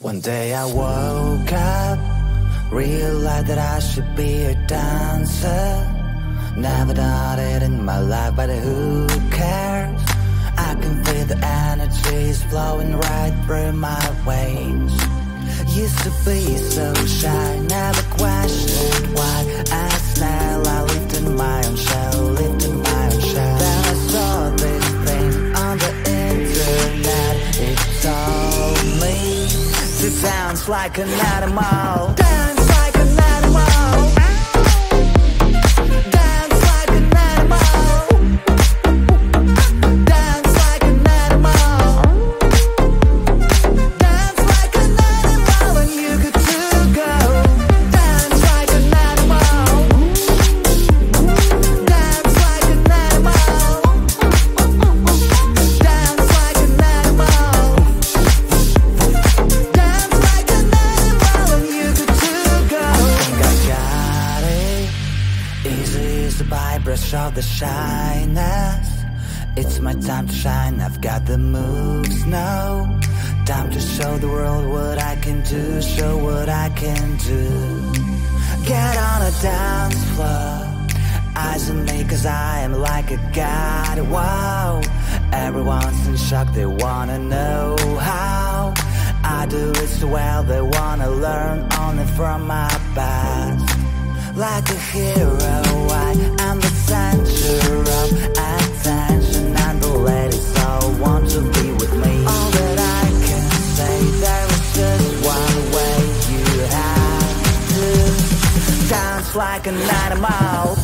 One day I woke up, realized that I should be a dancer. Never done it in my life, but who cares? I can feel the energies flowing right through my veins. Used to be so shy, never questioned why. I now I lived in my own shell, lived in my dance like an animal. Dance the shyness. It's my time to shine. I've got the moves now. Time to show the world what I can do. Show what I can do. Get on a dance floor. Eyes on me cause I am like a god. Wow. Everyone's in shock. They wanna know how. I do it so well. They wanna learn only from my past like a hero. I like an animal. Dance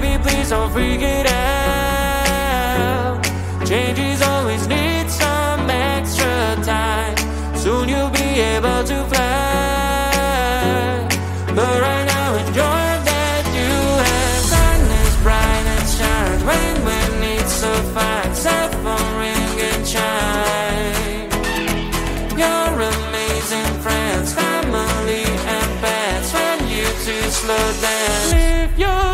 Baby, please don't freak it out. Changes always need some extra time. Soon you'll be able to fly. But right now, enjoy that you have sun is bright and shines. When it's so fine. Cell phone ring and chime. Your amazing friends, family, and pets. When you two slow down, live your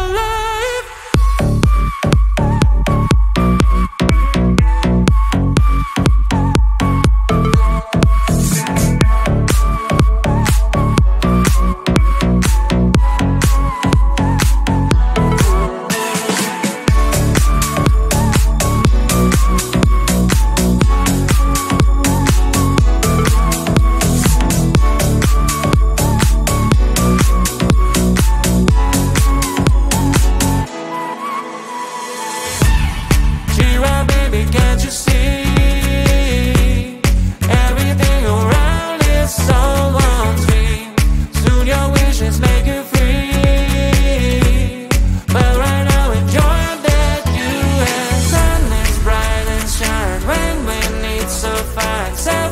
access.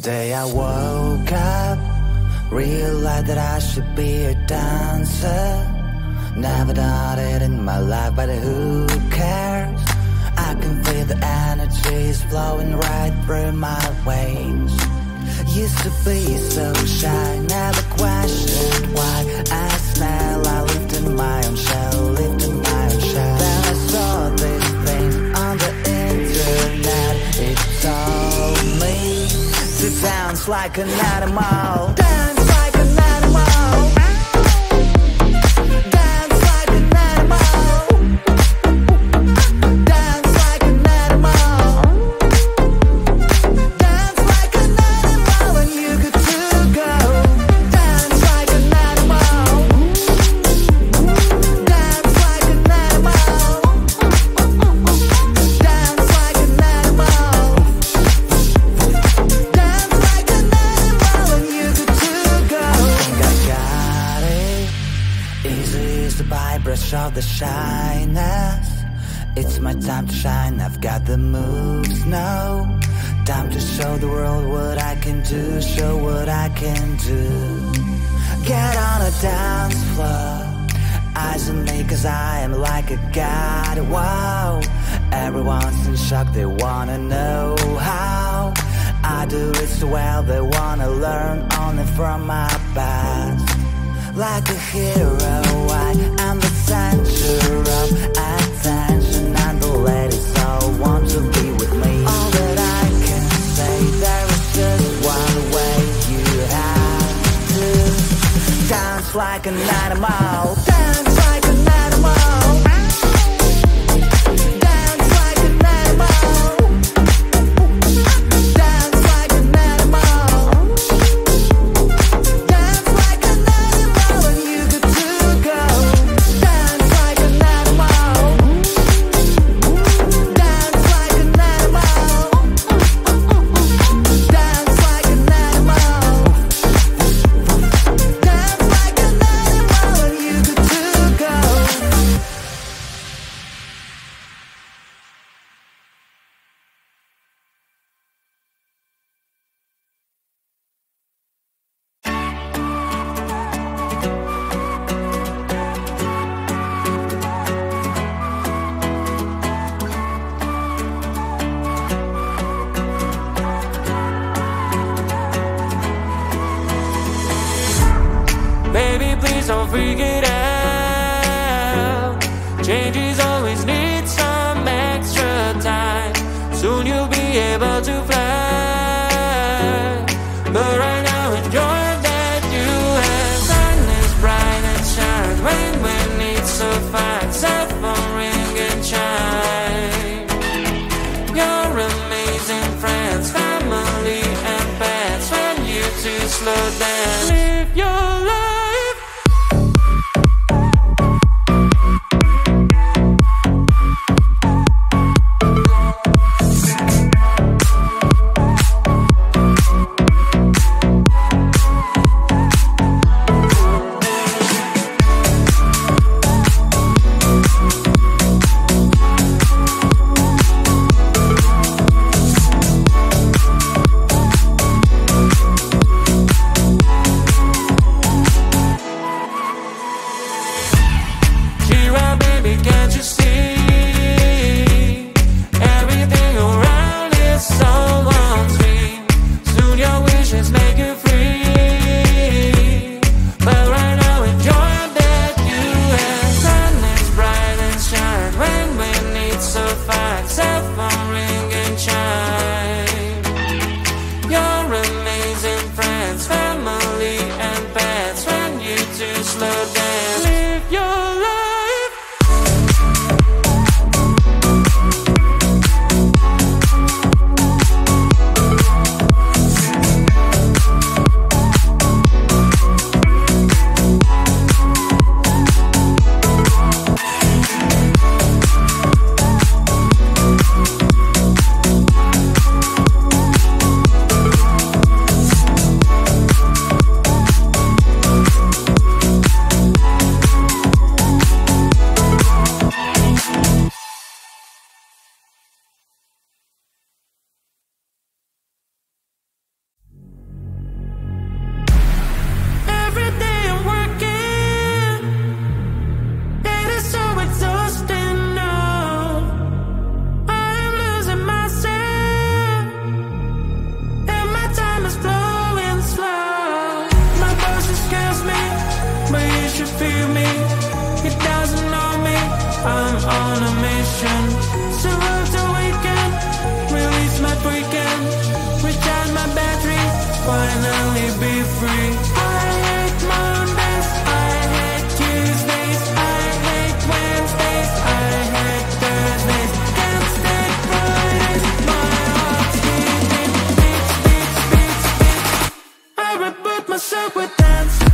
Someday I woke up, realized that I should be a dancer. Never done it in my life, but who cares? I can feel the energy is flowing right through my veins. Used to be so shy, never questioned why I smell. I lived in my own shell. sounds like an animal. my time to shine. I've got the moves now. Time to show the world what I can do. Show what I can do. Get on a dance floor. Eyes on me, cause I am like a god. Wow. Everyone's in shock, they wanna know how. I do it so well, they wanna learn only from my past. Like a hero, I am. Two slow You feel me. It doesn't know me. I'm on a mission. to the weekend, release my weekend, recharge my battery, finally be free. I hate Mondays, I hate Tuesdays, I hate Wednesdays, I hate Thursdays. Can't my heart's beating. I myself with dance.